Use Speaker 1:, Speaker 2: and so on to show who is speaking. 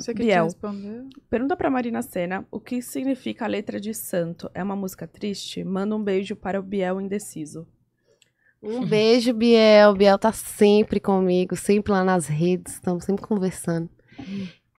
Speaker 1: Você que Biel, pergunta pra Marina Senna o que significa a letra de Santo. É uma música triste? Manda um beijo para o Biel indeciso.
Speaker 2: Um beijo, Biel. Biel tá sempre comigo, sempre lá nas redes, estamos sempre conversando.